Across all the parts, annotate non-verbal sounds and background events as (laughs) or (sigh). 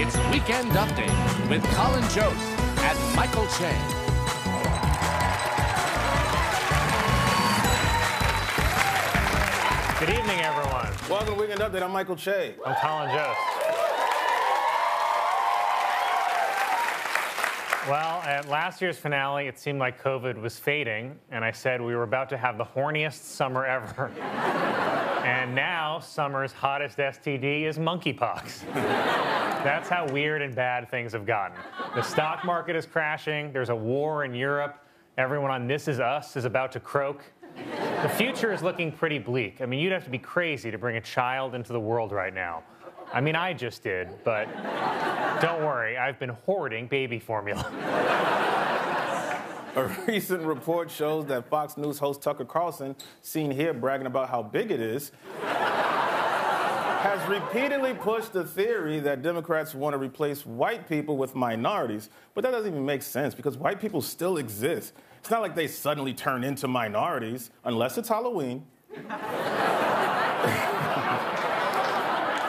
It's Weekend Update with Colin Jost and Michael Che. Good evening, everyone. Welcome to Weekend Update. I'm Michael Che. I'm Colin Jost. Well, at last year's finale, it seemed like COVID was fading, and I said we were about to have the horniest summer ever. (laughs) and now, summer's hottest STD is monkeypox. (laughs) That's how weird and bad things have gotten. The stock market is crashing, there's a war in Europe, everyone on This Is Us is about to croak. The future is looking pretty bleak. I mean, you'd have to be crazy to bring a child into the world right now. I mean, I just did, but don't worry, I've been hoarding baby formula. (laughs) A (laughs) recent report shows that Fox News host Tucker Carlson, seen here bragging about how big it is, (laughs) has repeatedly pushed the theory that Democrats want to replace white people with minorities. But that doesn't even make sense because white people still exist. It's not like they suddenly turn into minorities, unless it's Halloween. (laughs)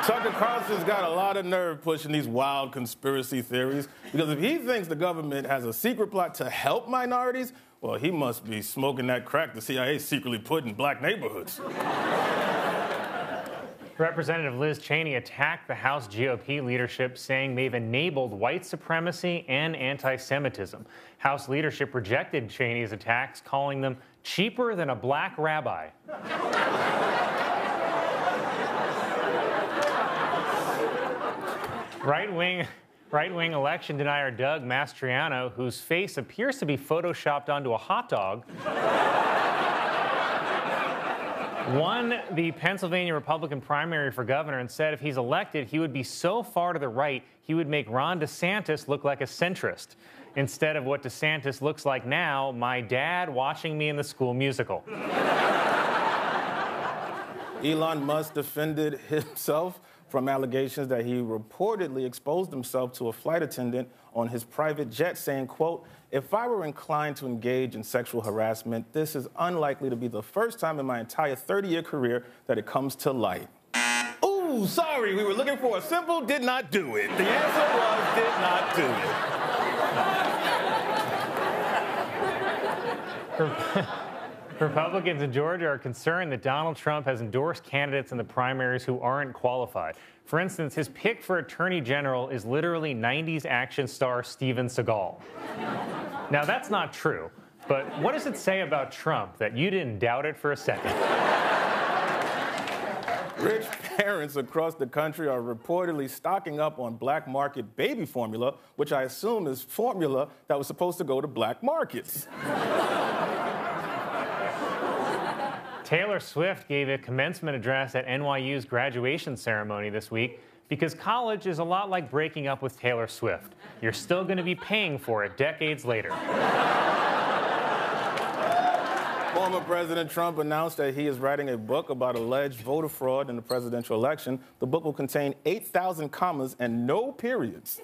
Tucker Carlson's got a lot of nerve pushing these wild conspiracy theories because if he thinks the government has a secret plot to help minorities, well, he must be smoking that crack the CIA secretly put in black neighborhoods. Representative Liz Cheney attacked the House GOP leadership, saying they've enabled white supremacy and anti Semitism. House leadership rejected Cheney's attacks, calling them cheaper than a black rabbi. Right wing. Right wing election denier Doug Mastriano, whose face appears to be photoshopped onto a hot dog, won the Pennsylvania Republican primary for governor and said if he's elected, he would be so far to the right, he would make Ron DeSantis look like a centrist. Instead of what DeSantis looks like now, my dad watching me in the school musical. Elon Musk defended (laughs) himself from allegations that he reportedly exposed himself to a flight attendant on his private jet, saying, quote, if I were inclined to engage in sexual harassment, this is unlikely to be the first time in my entire 30-year career that it comes to light. Ooh, sorry, we were looking for a simple did not do it. The answer was did not do it. (laughs) Republicans in Georgia are concerned that Donald Trump has endorsed candidates in the primaries who aren't qualified. For instance, his pick for attorney general is literally 90s action star Steven Seagal. now, that's not true, but what does it say about Trump that you didn't doubt it for a second? Rich parents across the country are reportedly stocking up on black market baby formula, which I assume is formula that was supposed to go to black markets. Taylor Swift gave a commencement address at NYU's graduation ceremony this week because college is a lot like breaking up with Taylor Swift. You're still going to be paying for it decades later. Former President Trump announced that he is writing a book about alleged voter fraud in the presidential election. The book will contain 8,000 commas and no periods.